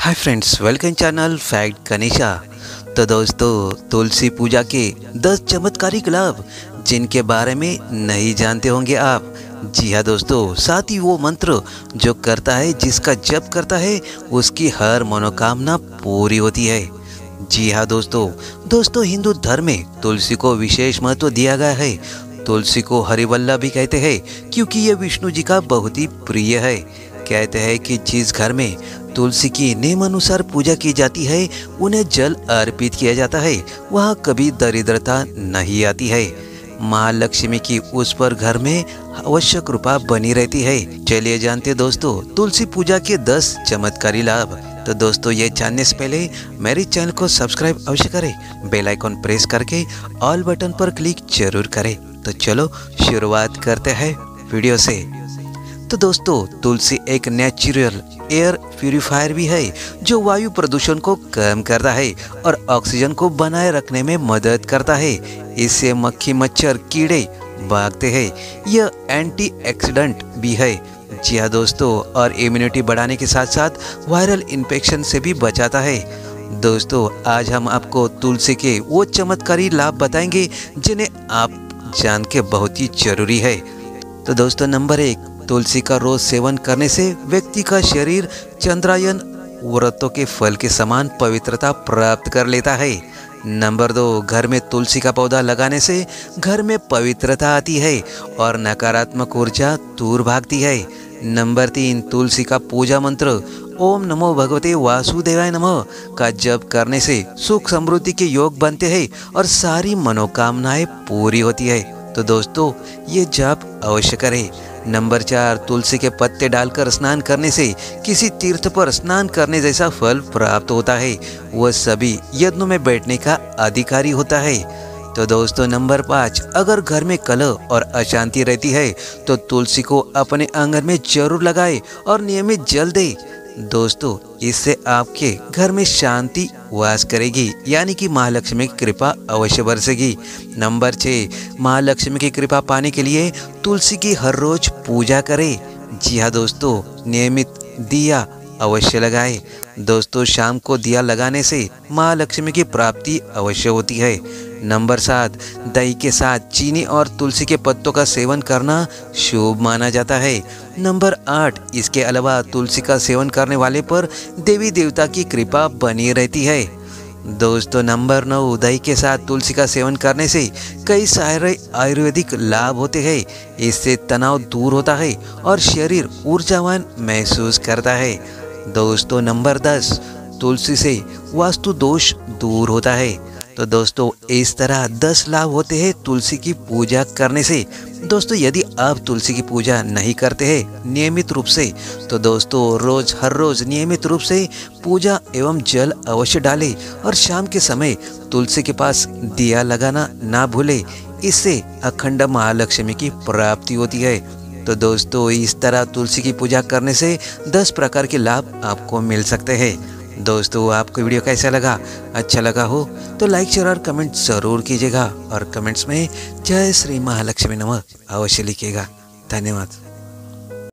Hi friends welcome channel fact Kanisha तो दोस्तों, तुलसी पूजा के 10 चमत्कारिक लाभ जिनके बारे में नहीं जानते होंगे आप। जी हाँ दोस्तों, साथ ही वो मंत्र जो करता है, जिसका जप करता है, उसकी हर मनोकामना पूरी होती है। जी हाँ दोस्तों दोस्तों, हिंदू धर्म में तुलसी को विशेष महत्व दिया गया है। तुलसी को हरिवल्ला भी कहते हैं, क्योंकि ये विष्णु जी का बहुत ही प्रिय है। कहते हैं कि जिस घर में तुलसी की नियमानुसार पूजा की जाती है, उन्हें जल अर्पित किया जाता है, वहाँ कभी दरिद्रता नहीं आती है। महालक्ष्मी की उस पर घर में अवश्य कृपा बनी रहती है। चलिए जानते दोस्तों, तुलसी पूजा के दस चमत्कारी लाभ। तो दोस्तों, ये जानने से पहले मेरे चैनल को सब्सक्राइब अवश्य करें, बेल आइकॉन प्रेस करके ऑल बटन पर क्लिक ज़रूर करें। तो चलो शुरुआत करते हैं वीडियो से। तो दोस्तों, तुलसी एक नेचुरल एयर प्यूरिफायर भी है, जो वायु प्रदूषण को कम करता है और ऑक्सीजन को बनाए रखने में मदद करता है। इससे मक्खी, मच्छर, कीड़े भागते हैं। यह एंटी एक्सीडेंट भी है। जी हाँ दोस्तों, और इम्यूनिटी बढ़ाने के साथ साथ वायरल इन्फेक्शन से भी बचाता है। दोस्तों, आज हम आपको तुलसी के वो चमत्कारी लाभ बताएँगे, जिन्हें आप जान के बहुत ही ज़रूरी है। तो दोस्तों, नंबर एक तुलसी का रोज सेवन करने से व्यक्ति का शरीर चंद्रायन व्रतों के फल के समान पवित्रता प्राप्त कर लेता है। नंबर दो, घर में तुलसी का पौधा लगाने से घर में पवित्रता आती है और नकारात्मक ऊर्जा दूर भागती है। नंबर तीन, तुलसी का पूजा मंत्र, ओम नमो भगवते वासुदेवाय नमः, का जप करने से सुख समृद्धि के योग बनते हैं और सारी मनोकामनाएँ पूरी होती है। तो दोस्तों, ये जप अवश्य करें। नंबर चार, तुलसी के पत्ते डालकर स्नान करने से किसी तीर्थ पर स्नान करने जैसा फल प्राप्त होता है। वह सभी यज्ञों में बैठने का अधिकारी होता है। तो दोस्तों, नंबर पाँच, अगर घर में कलह और अशांति रहती है तो तुलसी को अपने आँगन में ज़रूर लगाए और नियमित जल दे। दोस्तों, इससे आपके घर में शांति वास करेगी, यानी कि महालक्ष्मी की कृपा अवश्य बरसेगी। नंबर छः महालक्ष्मी की कृपा पाने के लिए तुलसी की हर रोज पूजा करें। जी हाँ दोस्तों, नियमित दिया अवश्य लगाए। दोस्तों, शाम को दिया लगाने से माँ लक्ष्मी की प्राप्ति अवश्य होती है। नंबर सात, दही के साथ चीनी और तुलसी के पत्तों का सेवन करना शुभ माना जाता है। नंबर आठ, इसके अलावा तुलसी का सेवन करने वाले पर देवी देवता की कृपा बनी रहती है। दोस्तों, नंबर नौ, दही के साथ तुलसी का सेवन करने से कई सारे आयुर्वेदिक लाभ होते हैं। इससे तनाव दूर होता है और शरीर ऊर्जावान महसूस करता है। दोस्तों, नंबर दस, तुलसी से वास्तु दोष दूर होता है। तो दोस्तों, इस तरह दस लाभ होते हैं तुलसी की पूजा करने से। दोस्तों, यदि आप तुलसी की पूजा नहीं करते हैं, नियमित रूप से तो दोस्तों, रोज, हर रोज नियमित रूप से पूजा एवं जल अवश्य डालें और शाम के समय तुलसी के पास दिया लगाना ना भूले। इससे अखंड महालक्ष्मी की प्राप्ति होती है। तो दोस्तों, इस तरह तुलसी की पूजा करने से 10 प्रकार के लाभ आपको मिल सकते हैं। दोस्तों, आपको वीडियो कैसा लगा? अच्छा लगा हो तो लाइक शेयर और कमेंट ज़रूर कीजिएगा। और कमेंट्स में जय श्री महालक्ष्मी नमः अवश्य लिखिएगा। धन्यवाद।